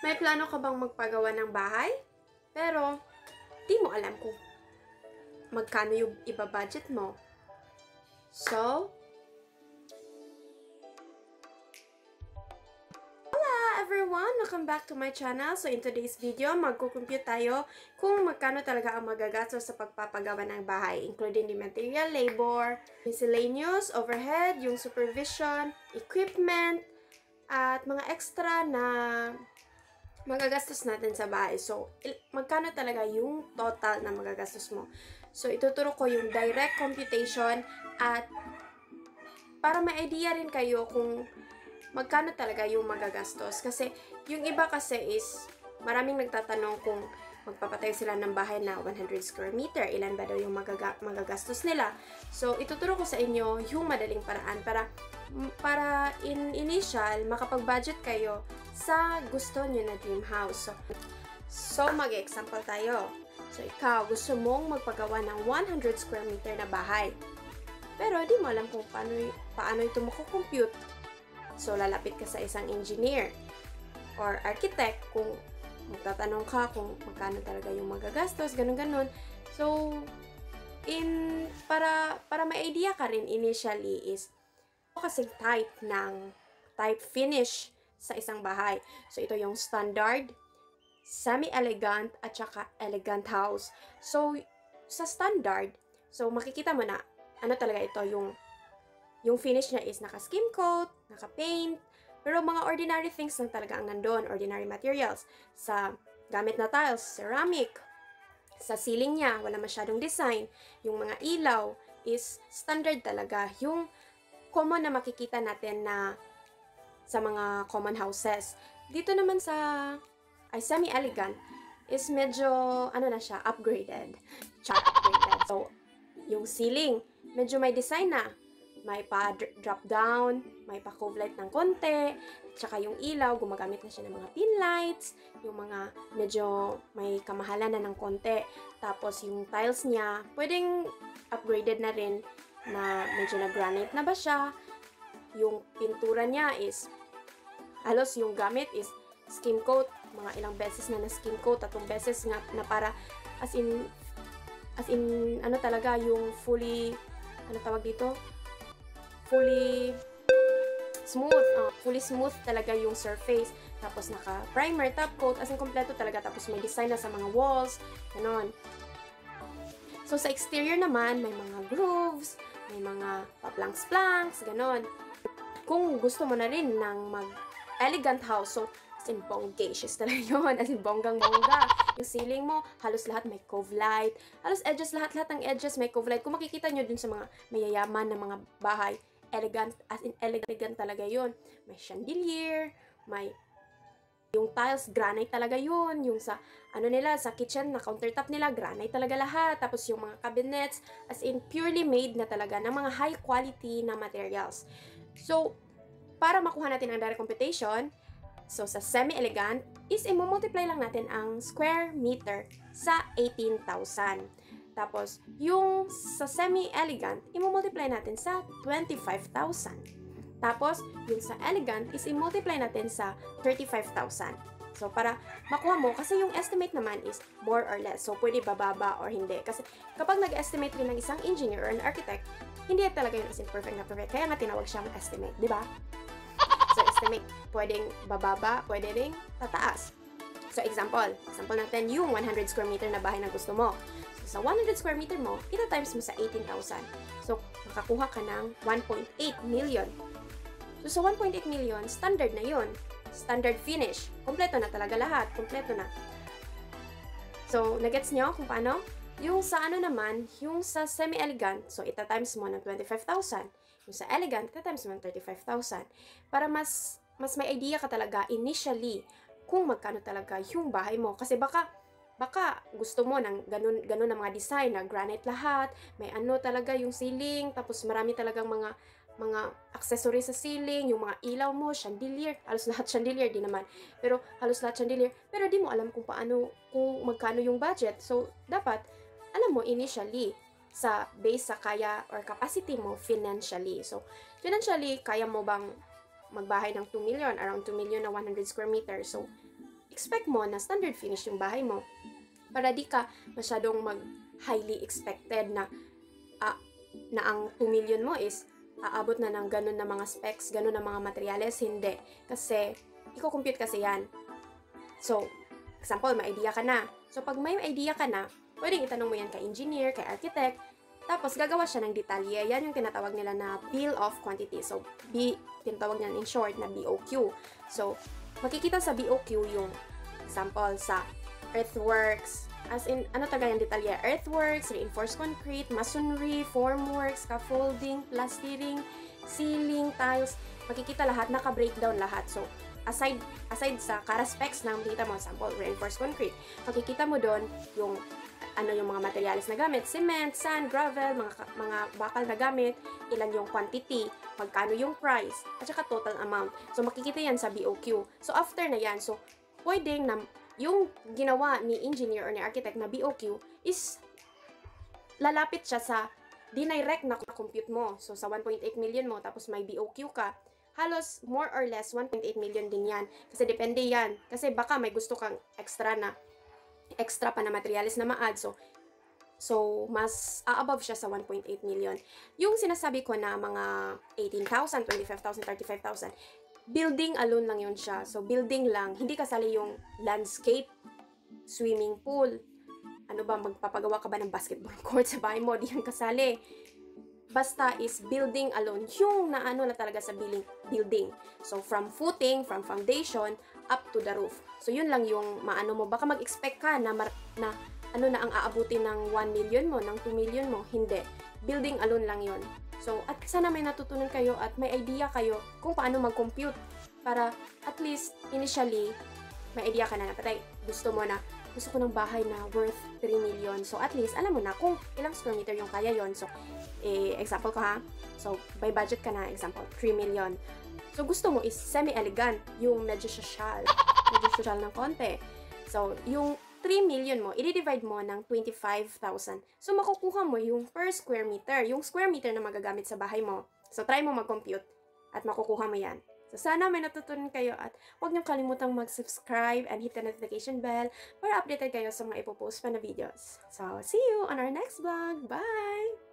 May plano ka bang magpagawa ng bahay? Pero, di mo alam kung magkano yung iba-budget mo. So, everyone! Welcome back to my channel. So, in today's video, magkukompute tayo kung magkano talaga ang magagastos sa pagpapagawa ng bahay, including the material, labor, miscellaneous, overhead, yung supervision, equipment, at mga extra na magagastos natin sa bahay. So, magkano talaga yung total na magagastos mo? So, ituturo ko yung direct computation at para may idea rin kayo kung magkano talaga yung magagastos. Kasi, yung iba kasi is, maraming nagtatanong kung magpapatayo sila ng bahay na 100 square meter, ilan ba daw yung magaga- magagastos nila. So, ituturo ko sa inyo yung madaling paraan para para in initial, makapag-budget kayo sa gusto nyo na dream house. So, so mag-example tayo. So, ikaw, gusto mong magpagawa ng 100 square meter na bahay. Pero, di mo alam kung paano, paano ito makukompute. So, lalapit ka sa isang engineer or architect kung magtatanong ka kung magkano talaga yung magagastos, ganun-ganun. So, in, para, para may idea ka rin initially is, kasi type ng type finish sa isang bahay. So, ito yung standard, semi-elegant, at saka elegant house. So, sa standard, so makikita mo na, ano talaga ito, yung yung finish niya is naka-skim coat, naka-paint, pero mga ordinary things lang talaga ang nandun, ordinary materials. Sa gamit na tiles, ceramic, sa ceiling niya, wala masyadong design. Yung mga ilaw is standard talaga. Yung common na makikita natin na sa mga common houses. Dito naman sa ay semi-elegant is medyo ano na siya, upgraded. Char upgraded. So, yung ceiling, medyo may design na. May pa drop down, may pa cove light ng konti, tsaka yung ilaw, gumagamit na siya ng mga pin lights, yung mga medyo may kamahalan na ng konti. Tapos yung tiles niya, pwedeng upgraded na rin na medyo na granite na ba siya. Yung pintura niya is halos yung gamit is skin coat, mga ilang beses na na skin coat, tatlong beses nga na para as in as in ano talaga yung fully ano tawag dito? Fully smooth, ah, fully smooth talaga yung surface. Tapos naka primer, top coat, as in kompleto talaga. Tapos may design na sa mga walls, ganon. So sa exterior naman, may mga grooves, may mga pa-planks-planks, ganon. Kung gusto mo na rin ng mag-elegant house, so as in bonggacious talaga yun, as in bonggang-bongga. yung ceiling mo, halos lahat may cove light, halos edges, lahat-lahat ng edges may cove light. Kung makikita nyo dun sa mga mayayaman na mga bahay, elegant, as in elegant talaga yun. May chandelier, may yung tiles, granite talaga yun. Yung sa, ano nila, sa kitchen na countertop nila, granite talaga lahat. Tapos yung mga cabinets, as in purely made na talaga ng mga high quality na materials. So, para makuha natin ang direct computation, so sa semi-elegant, is i-multiply lang natin ang square meter sa 18,000. Tapos, yung sa semi-elegant, i-multiply natin sa 25,000. Tapos, yung sa elegant is i-multiply natin sa 35,000. So, para makuha mo, kasi yung estimate naman is more or less. So, pwede bababa or hindi. Kasi kapag nag-estimate rin ng isang engineer or an architect, hindi talaga yun as perfect na perfect. Kaya nga tinawag siyang estimate, di ba? So, estimate, pwedeng bababa, pwede ring tataas. So, example. Example natin, yung 100 square meter na bahay na gusto mo. Sa 100 square meter mo, ita times mo sa 18,000. So, makakuha ka ng 1.8 million. So, sa 1.8 million, standard na yun. Standard finish. Kompleto na talaga lahat. Kompleto na. So, nagets nyo kung paano? Yung sa ano naman, yung sa semi-elegant, so ita times mo ng 25,000. Yung sa elegant, ita times mo ng 35,000. Para mas, mas may idea ka talaga initially kung magkano talaga yung bahay mo. Kasi baka, baka gusto mo ng ganun, ganun na mga design na granite lahat, may ano talaga yung ceiling, tapos marami talagang mga mga accessories sa ceiling, yung mga ilaw mo, chandelier, halos lahat chandelier din naman. Pero halos lahat chandelier, pero di mo alam kung paano, kung magkano yung budget. So, dapat, alam mo initially, sa base sa kaya or capacity mo financially. So, financially, kaya mo bang magbahay ng 2 million, around 2 million na 100 square meter. So, expect mo na standard finish yung bahay mo. Para di ka masyadong mag highly expected na ah, na ang 2 million mo is aabot na ng ganun na mga specs, ganun na mga materyales, hindi. Kasi, i-compute kasi yan. So, example, may idea ka na. So, pag may idea ka na, pwedeng itanong mo yan kay engineer, kay architect, tapos gagawa siya ng detalye. Yan yung tinatawag nila na bill of quantity. So, B, tinatawag niyan in short na BOQ. So, makikita sa BOQ yung example sa earthworks, as in, ano talaga yung detalye? Earthworks, reinforced concrete, masonry, formwork, scaffolding, plastering, ceiling, tiles, makikita lahat, naka-breakdown lahat. So, aside aside sa kara specs na makikita mo, example, reinforced concrete, makikita mo doon yung ano yung mga materials na gamit, cement, sand, gravel, mga mga bakal na gamit, ilan yung quantity, magkano yung price, at saka total amount. So makikita yan sa BOQ. So after na yan, so pwedeng na yung ginawa ni engineer or ni architect na BOQ is lalapit siya sa dinirect na compute mo. So, sa 1.8 million mo, tapos may BOQ ka, halos more or less 1.8 million din yan. Kasi depende yan. Kasi baka may gusto kang extra na, extra pa na materials na ma-add. So, So, mas a-above siya sa 1.8 million. Yung sinasabi ko na mga 18,000, 25,000, 35,000, building alone lang yun siya. So, building lang. Hindi kasali yung landscape, swimming pool. Ano ba, magpapagawa ka ba ng basketball court sa bahay mo? Di yan kasali. Basta is building alone. Yung naano na talaga sa building. So, from footing, from foundation, up to the roof. So, yun lang yung maano mo. Baka mag-expect ka na, na ano na ang aabutin ng 1 million mo, ng 2 million mo. Hindi. Building alone lang yon So, at sana may natutunan kayo at may idea kayo kung paano mag-compute para at least initially may idea ka na na patay gusto mo na gusto ko ng bahay na worth 3 million. So, at least, alam mo na kung ilang square meter yung kaya yon So, eh, example ko ha. So, by budget ka na, example, 3 million. So, gusto mo is semi-elegant, yung medyo social. medyo social ng konti. So, yung 3 million mo, i-divide mo ng 25,000. So, makukuha mo yung per square meter, yung square meter na magagamit sa bahay mo. So, try mo mag-compute at makukuha mo yan. So, sana may natutunan kayo at huwag niyong kalimutang mag-subscribe and hit the notification bell para updated kayo sa mga ipopost pa na videos. So, see you on our next vlog. Bye!